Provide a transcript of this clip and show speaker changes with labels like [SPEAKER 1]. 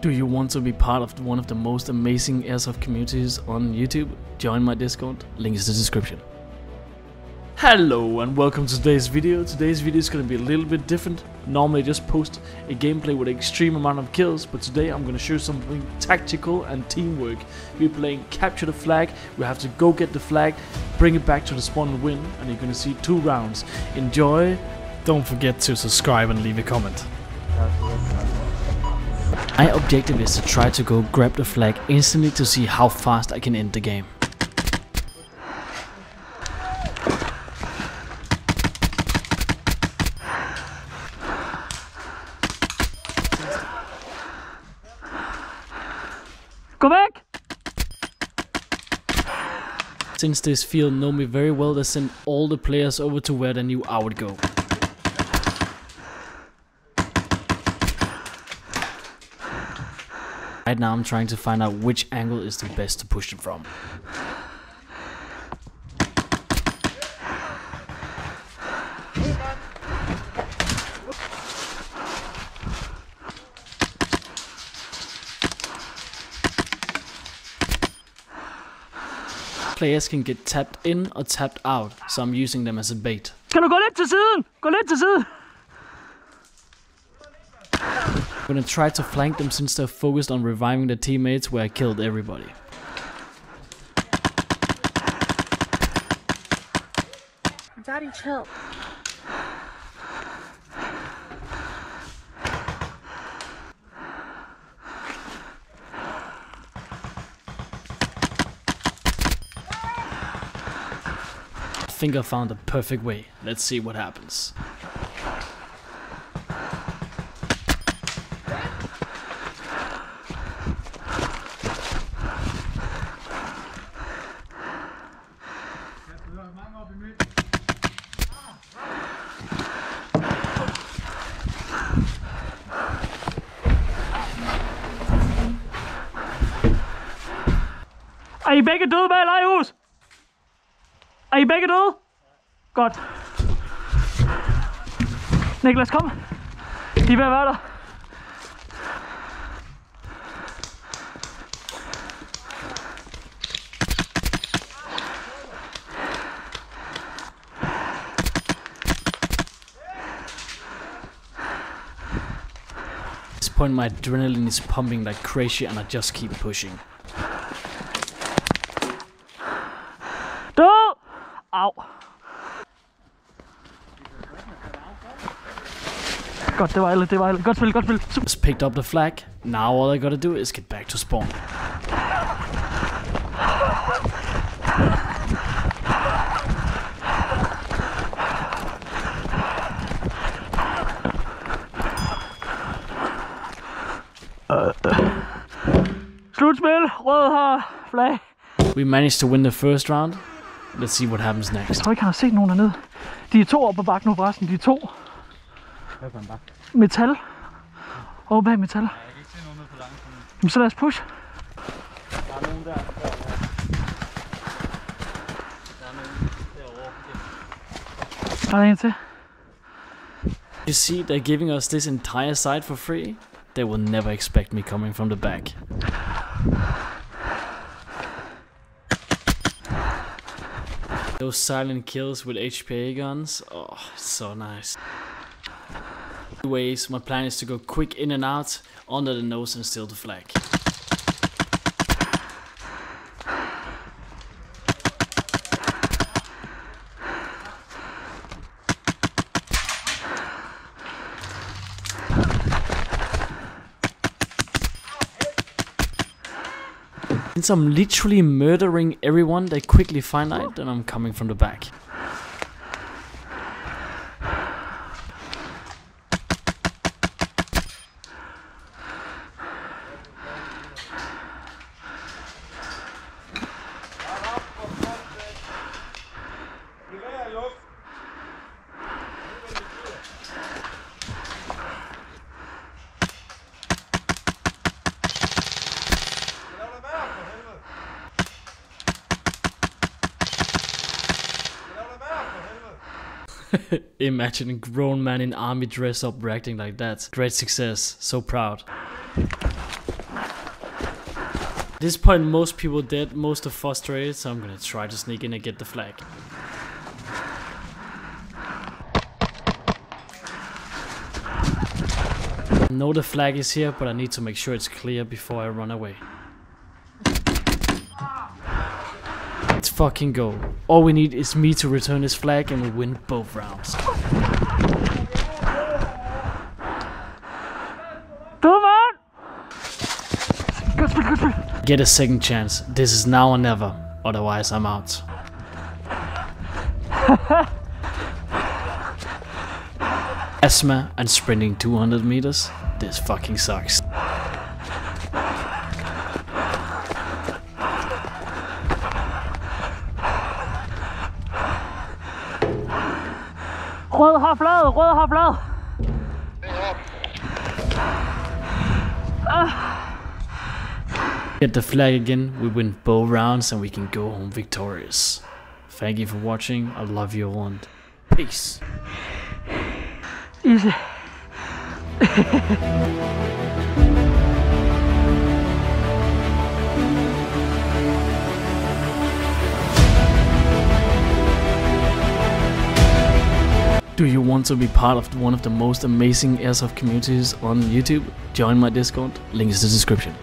[SPEAKER 1] Do you want to be part of one of the most amazing airsoft communities on YouTube? Join my Discord, link is in the description. Hello and welcome to today's video. Today's video is going to be a little bit different. Normally I just post a gameplay with an extreme amount of kills, but today I'm going to show something tactical and teamwork. We're playing capture the flag, we have to go get the flag, bring it back to the spawn and win, and you're going to see two rounds. Enjoy, don't forget to subscribe and leave a comment. My objective is to try to go grab the flag instantly to see how fast I can end the game. Go back! Since this field know me very well, they sent all the players over to where they knew I would go. Right now I'm trying to find out which angle is the best to push it from. Players can get tapped in or tapped out, so I'm using them as a bait.
[SPEAKER 2] Kan du gå lidt til siden? Gå lidt til siden.
[SPEAKER 1] I'm gonna try to flank them since they're focused on reviving their teammates where I killed everybody.
[SPEAKER 3] Daddy, chill.
[SPEAKER 1] I think I found the perfect way. Let's see what happens.
[SPEAKER 2] Er I begge døde bag lejehus? Er I begge døde? Godt. Niklas, kom. De er ved at være der.
[SPEAKER 1] Point my adrenaline is pumping like crazy and I just keep pushing.
[SPEAKER 2] Død! Au. Godt, det var alle, det var alle. Godt spil, godt spil. Super.
[SPEAKER 1] Just picked up the flag. Now all I gotta do is get back to spawn.
[SPEAKER 2] Slutspil. Rød har flag.
[SPEAKER 1] We managed to win the first round. Let's see what happens
[SPEAKER 2] Jeg
[SPEAKER 1] next.
[SPEAKER 2] tror ikke, han har set nogen dernede. De er to oppe på bakken nu forresten. De er to.
[SPEAKER 4] Hvad for en bak?
[SPEAKER 2] Metal. Over bag metal.
[SPEAKER 4] Jeg kan ikke se nogen nede på langen.
[SPEAKER 2] Jamen, så lad os push.
[SPEAKER 4] Der er nogen der. Der er derovre.
[SPEAKER 2] Der er en til.
[SPEAKER 1] You see, they're giving us this entire side for free. They will never expect me coming from the back. Those silent kills with HPA guns, oh, so nice. Anyways, my plan is to go quick in and out, under the nose and steal the flag. Since I'm literally murdering everyone, they quickly find out that I'm coming from the back. Imagine a grown man in army dress up reacting like that. Great success, so proud. At this point, most people dead, most are frustrated, so I'm gonna try to sneak in and get the flag. know the flag is here, but I need to make sure it's clear before I run away. Let's fucking go. All we need is me to return his flag and we win both rounds.
[SPEAKER 2] Domaren!
[SPEAKER 1] Get a second chance. This is now or never. Otherwise, I'm out. Asthma and sprinting 200 meters. This fucking sucks.
[SPEAKER 2] Rød har flad, rød har flad.
[SPEAKER 1] Get the flag again, we win both rounds and we can go home victorious. Thank you for watching, I love you all and peace.
[SPEAKER 2] Easy.
[SPEAKER 1] Do you want to be part of one of the most amazing airsoft communities on YouTube? Join my Discord, link is in the description.